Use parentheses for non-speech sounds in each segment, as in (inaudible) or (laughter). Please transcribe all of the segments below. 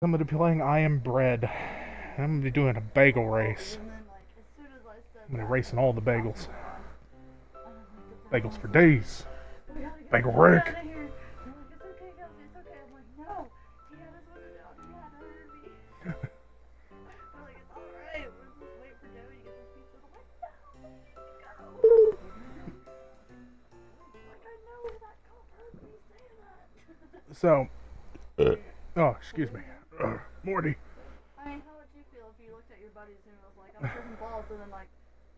I'm gonna be playing I Am Bread. I'm gonna be doing a bagel race. I'm gonna be racing all the bagels. Bagels for days. "We gotta get Bagel Rick. outta here." They're like, it's (laughs) okay, guys, it's okay. I'm like, no, he had us with it out. He had to hurt me. They're like, it's alright. We're just waiting for Joey to get this pizza. I'm like, no, go. like, I know that can't hurt me saying that. So, oh, excuse me. Ugh, Morty. I mean, how would you feel if you looked at your buddies and was like, I'm tripping balls, and then, like,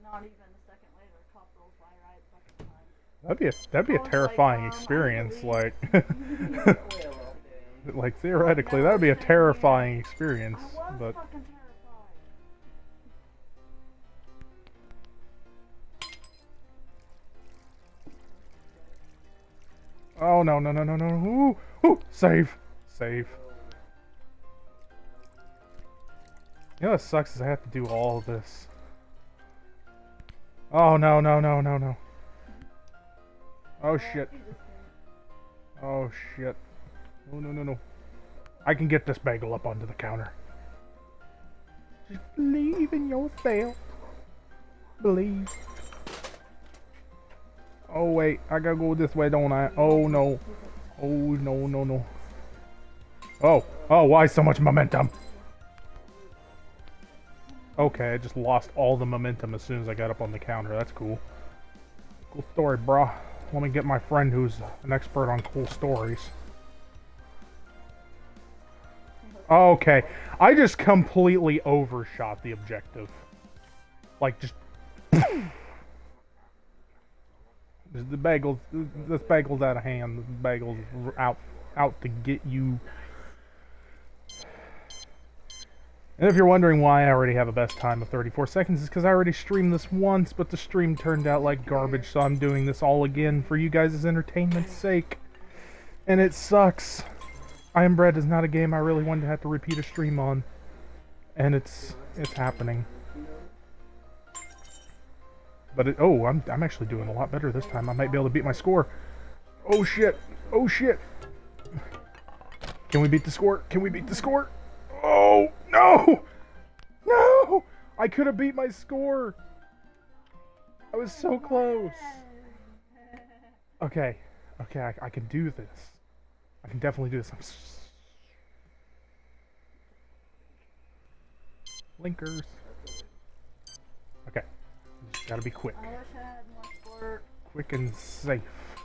not even a second later, a cop rolls by right fucking time. That'd be a that'd be a I was like, terrifying um, experience. Like, (laughs) like theoretically, that'd be a terrifying experience. But oh no no no no no! Ooh ooh! Save, save. You know what sucks is I have to do all of this. Oh no no no no no! Oh shit! Oh shit! No no no no! I can get this bagel up onto the counter. Just believe in yourself. Believe. Oh wait, I gotta go this way, don't I? Oh no. Oh no no no. Oh, oh, why so much momentum? Okay, I just lost all the momentum as soon as I got up on the counter. That's cool. Cool story, brah. Let me get my friend who's an expert on cool stories. Okay, I just completely overshot the objective. Like, just. (laughs) the bagels, this bagel's out of hand. This bagel's out, out to get you. And if you're wondering why I already have a best time of 34 seconds, it's because I already streamed this once, but the stream turned out like garbage, so I'm doing this all again for you guys' entertainment's sake. And it sucks. I Am Bread is not a game I really wanted to have to repeat a stream on. And it's it's happening. But it, oh, I'm I'm actually doing a lot better this time. I might be able to beat my score. Oh shit. Oh shit. Can we beat the score? Can we beat the score? Oh, no. No. I could have beat my score. I was so close. Okay. Okay, I, I can do this. I can definitely do this. I'm Linkers. Okay. Just gotta be quick. I wish I had more sport. Quick and safe. I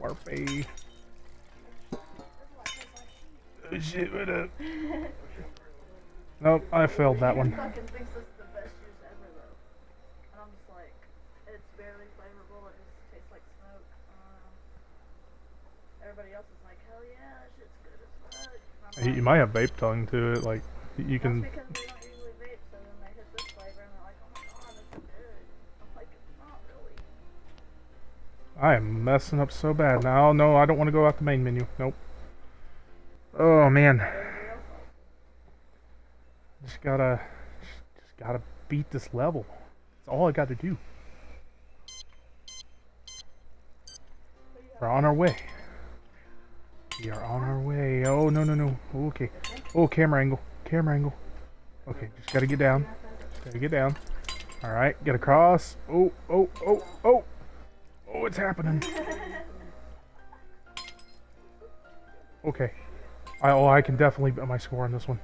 really like Warpy. This Oh shit, what up? (laughs) Nope, I failed that one. (laughs) fucking thinks this is the best juice ever, though. And I'm just like, it's barely flavorful. It just tastes like smoke. Um, everybody else is like, hell yeah, that good as fuck. You you might have vape tongue to it, like you can. because they don't usually vape, so then they hit this flavor and they're like, oh god, this is good. I'm like, really. I am messing up so bad now. No, I don't want to go out the main menu. Nope. Oh man, just gotta, just gotta beat this level. That's all I got to do. We're on our way. We are on our way. Oh no no no. Okay. Oh camera angle. Camera angle. Okay, just gotta get down. Gotta get down. All right, get across. Oh oh oh oh. Oh, it's happening. (laughs) Okay. I oh I can definitely bet my score on this one.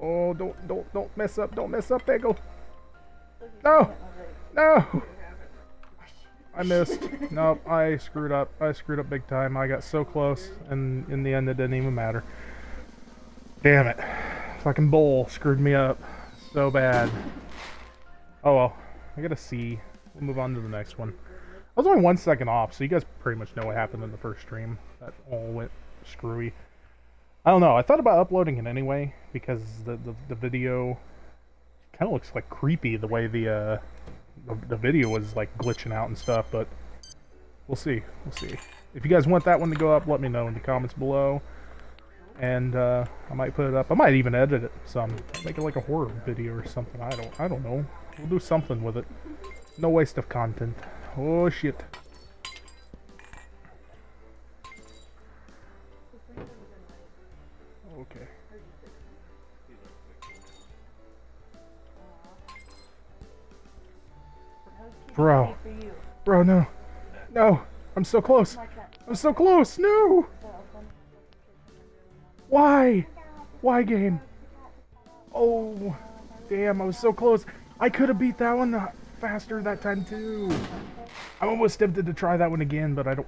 Oh don't don't don't mess up. Don't mess up, Bagel. No. No. I missed. nope, I screwed up. I screwed up big time. I got so close, and in the end, it didn't even matter. Damn it. Fucking bowl screwed me up so bad. Oh well. I got a C. We'll move on to the next one. I was only one second off, so you guys pretty much know what happened in the first stream. That all went screwy. I don't know. I thought about uploading it anyway because the the, the video kind of looks like creepy the way the uh, the, the video was like glitching out and stuff, but we'll see. We'll see. If you guys want that one to go up, let me know in the comments below. And uh, I might put it up. I might even edit it some. Make it like a horror video or something. I don't I don't know. We'll do something with it. No waste of content. Oh shit. Okay. Bro. Bro, no. No. I'm so close. I'm so close. No. Why? Why game? Oh, damn. I was so close. I could have beat that one faster that time too. I'm almost tempted to try that one again, but I don't.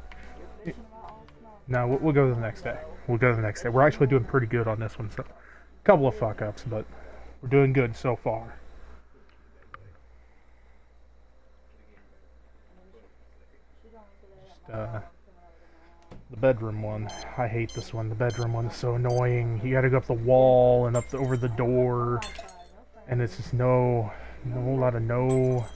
small. No, we'll, we'll go to the next day. We'll go to the next day. We're actually doing pretty good on this one. So, a couple of fuck ups, but we're doing good so far. Just, uh, the bedroom one. I hate this one. The bedroom one is so annoying. You gotta go up the wall and up the, over the door, and it's just no, no lot of no.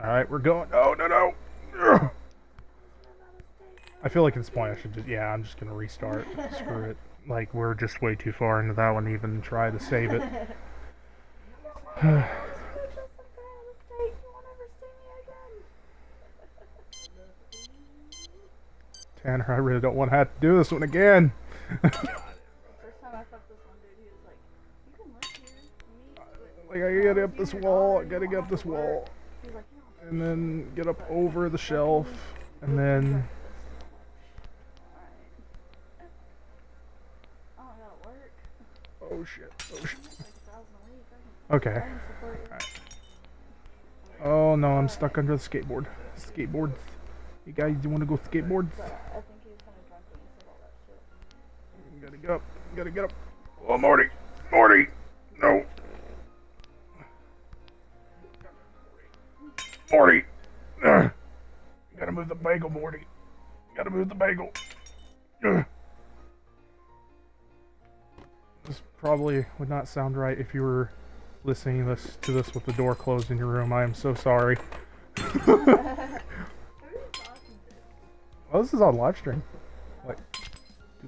No table. All right, we're going. Oh no no. Ugh. I feel like at this point I should just yeah I'm just gonna restart. Screw it. Like we're just way too far into that one to even try to save it. Just like that mistake. You won't ever see me again. Tanner, I really don't want to have to do this one again. (laughs) I fucked this one dude, he was like, "You can live here." Me, Like I gotta get up this wall. I gotta get up this wall, He's like, "You don't and then get up over the shelf, and then oh shit, oh shit. Okay. Oh no, I'm stuck under the skateboard. Skateboards. You guys, you want to go skateboards? I think he kind of drunk when all that shit. Gotta get up. Gotta get up. Oh, Morty. Morty. No. Morty. Ugh. (clears throat) Gotta move the bagel, Morty. You gotta move the bagel. Ugh. (clears throat) This probably would not sound right if you were listening this to this with the door closed in your room. I am so sorry. (laughs) Well, this is on live stream. Like,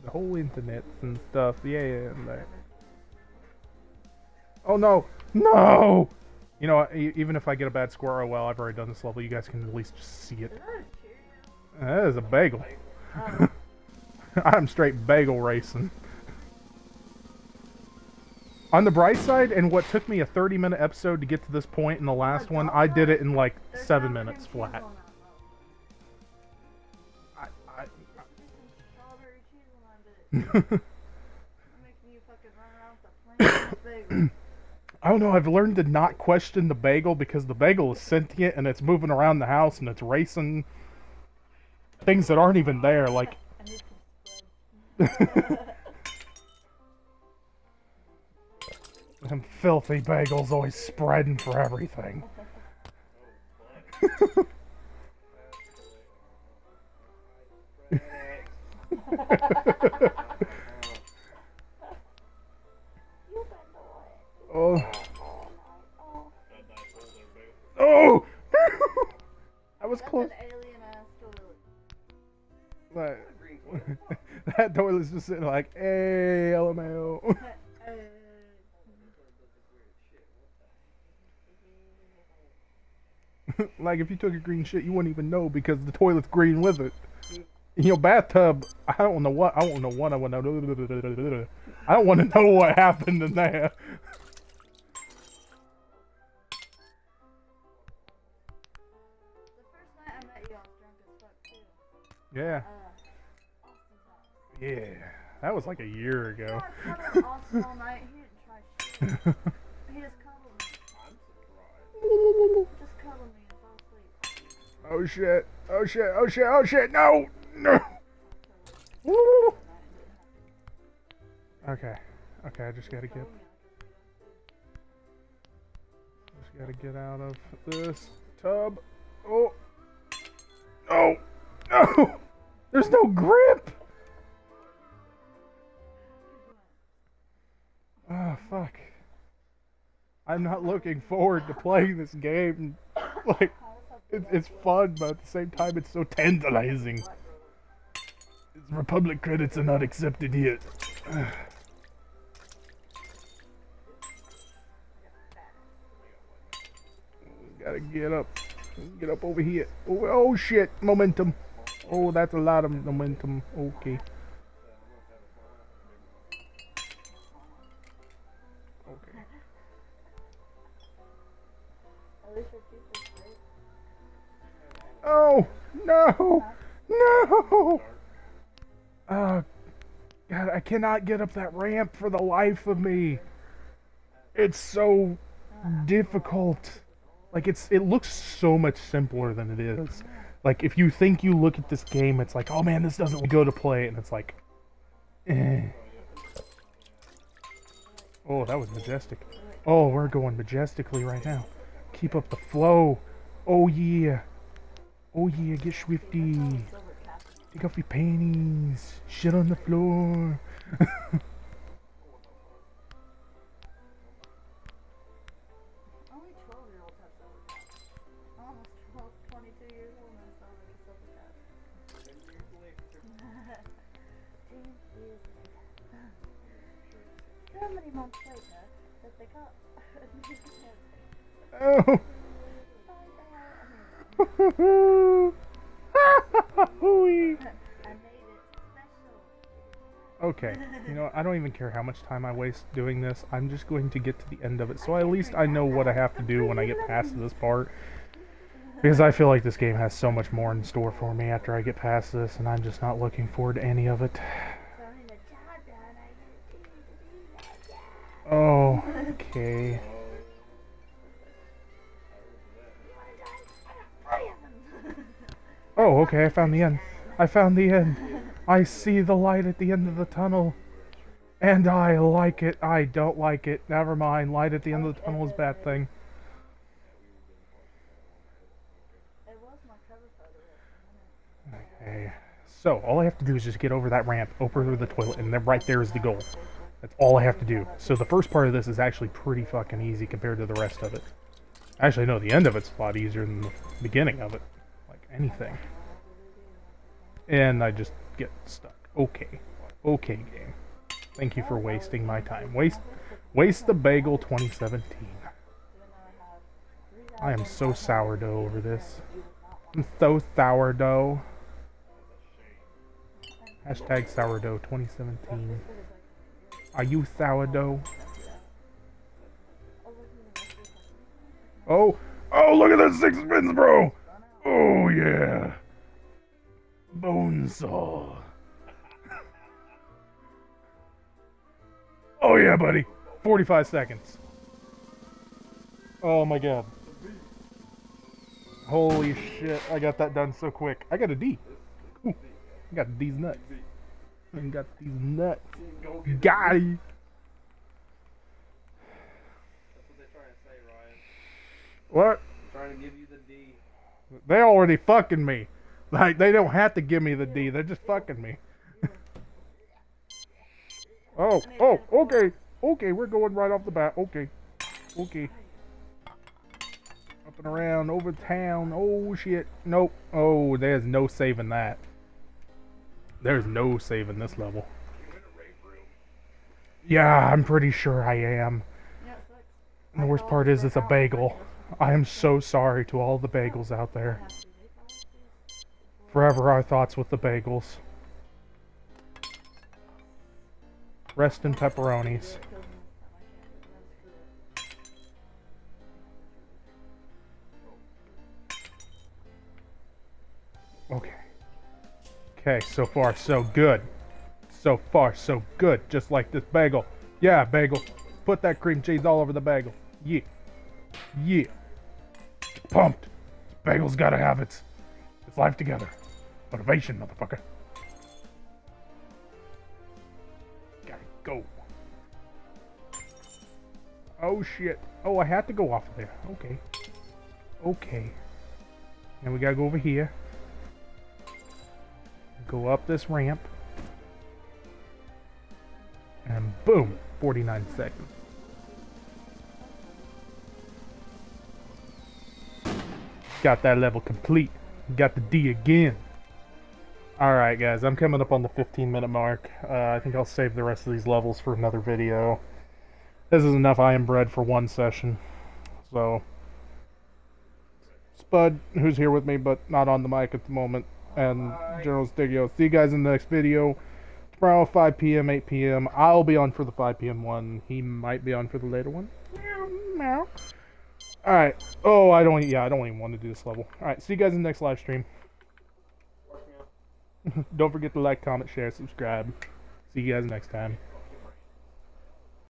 the whole internet and stuff. Yeah, yeah, that. Oh no! No! You know, even if I get a bad score, oh well, I've already done this level. You guys can at least just see it. That a Cheerio? That is a bagel. (laughs) I'm straight bagel racing. On the bright side, and what took me a 30 minute episode to get to this point in the last one, I did it in like seven minutes flat. though. I, I, (laughs) (clears throat) I don't know. I've learned to not question the bagel because the bagel is sentient and it's moving around the house and it's racing things that aren't even there. Like, (laughs) them filthy bagels always spreading for everything. (laughs) Toilet's just sitting like, hey, LMAO. (laughs) Like, if you took a green shit, you wouldn't even know because the toilet's green with it. In your bathtub, I don't know what, I don't know what I want to know. I don't want to know what happened in there. Yeah. first yeah. That was like a year ago. Yeah, I cuddled with Austin all night. He didn't try shit. He just cuddled me. Just cuddled me and fell asleep. oh shit, oh shit, oh shit, oh shit, no! No! Okay, okay, I just gotta get, just gotta get out of this tub. Oh! No! No! There's no grip! Fuck. I'm not looking forward to playing this game. (laughs) Like, it, it's fun, but at the same time, it's so tantalizing. Republic credits are not accepted yet. (sighs) Gotta get up. Get up over here. Oh, oh shit, momentum. Oh, that's a lot of momentum. Okay. Oh no, no! Uh, God, I cannot get up that ramp for the life of me. It's so difficult. Like it's it looks so much simpler than it is. Like if you think you look at this game, it's like, oh man, this doesn't go to play, and it's like, eh. Oh, that was majestic. Oh, we're going majestically right now. Keep up the flow. Oh yeah. Oh yeah, get swifty. Take off your panties. Shit on the floor. (laughs) Only 12 year olds have silver caps. I'm almost 12, 22 years old and I'm still having silver caps. Ten years later. so many months later that they got a new chance. Oh. (laughs) okay, you know, I don't even care how much time I waste doing this. I'm just going to get to the end of it, so at least I know what I have to do when I get past this part. Because I feel like this game has so much more in store for me after I get past this, and I'm just not looking forward to any of it. Oh, a Oh, okay, I found the end. I found the end. I see the light at the end of the tunnel. And I like it. I don't like it. Never mind. Light at the end of the tunnel is a bad thing. Okay. So, all I have to do is just get over that ramp, open the toilet, and then right there is the goal. That's all I have to do. So the first part of this is actually pretty fucking easy compared to the rest of it. Actually, no, the end of it's a lot easier than the beginning of it. Anything. And I just get stuck. Okay. Okay, game. Thank you for wasting my time. Waste Waste the Bagel 2017. I am so sourdough over this. I'm so sourdough. Hashtag sourdough 2017. Are you sourdough? Oh, oh, look at that six spins, bro. Oh, yeah. Bone saw. (laughs) Oh, yeah, buddy. 45 seconds. Oh, my God. Holy shit, I got that done so quick. I got a D. Ooh, I got these nuts. I got these nuts. Got it. That's what They already fucking me. Like they don't have to give me the D. They're just fucking me. (laughs) oh, oh, okay, okay. We're going right off the bat. Okay, okay. Up and around over town. Oh shit. Nope. Oh, there's no saving that. There's no saving this level. Yeah, I'm pretty sure I am. Yeah, it sucks. And the worst part is it's a bagel. I am so sorry to all the bagels out there. Forever our thoughts with the bagels. Rest in pepperonis. Okay. Okay, so far so good. So far so good, just like this bagel. Yeah, bagel. Put that cream cheese all over the bagel. Yeah. Yeah. Pumped. Bagel's gotta have its its life together. Motivation, motherfucker. Gotta go. Oh shit. Oh, I had to go off of there. Okay. Okay. Now we gotta go over here. Go up this ramp. And boom! 49 seconds. Got that level complete. Got the D again. Alright guys, I'm coming up on the 15 minute mark. Uh, I think I'll save the rest of these levels for another video. This is enough I am bread for one session. So, Spud, who's here with me but not on the mic at the moment, and Bye. General Stigio. See you guys in the next video. Tomorrow, 5 p.m., 8 p.m. I'll be on for the 5 p.m. one. He might be on for the later one. Meow, meow. All right. Oh, I don't. Yeah, I don't even want to do this level. All right. See you guys in the next live stream. (laughs) Don't forget to like, comment, share, subscribe. See you guys next time.